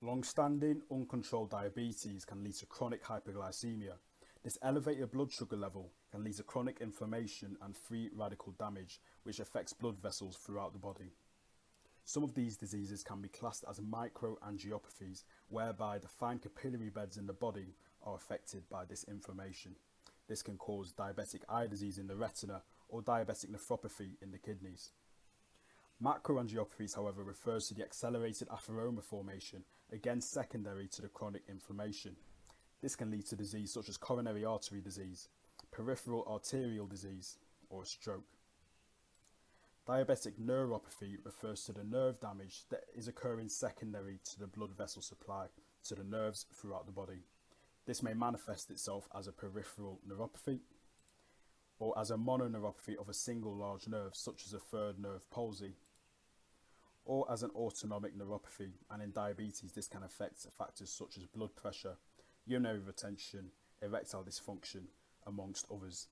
Long-standing uncontrolled diabetes can lead to chronic hyperglycemia. This elevated blood sugar level can lead to chronic inflammation and free radical damage which affects blood vessels throughout the body. Some of these diseases can be classed as microangiopathies whereby the fine capillary beds in the body are affected by this inflammation. This can cause diabetic eye disease in the retina or diabetic nephropathy in the kidneys. Macroangiopathies, however, refers to the accelerated atheroma formation, again secondary to the chronic inflammation. This can lead to disease such as coronary artery disease, peripheral arterial disease, or a stroke. Diabetic neuropathy refers to the nerve damage that is occurring secondary to the blood vessel supply to the nerves throughout the body. This may manifest itself as a peripheral neuropathy or as a mononeuropathy of a single large nerve such as a third nerve palsy or as an autonomic neuropathy. And in diabetes, this can affect factors such as blood pressure, urinary retention, erectile dysfunction, amongst others.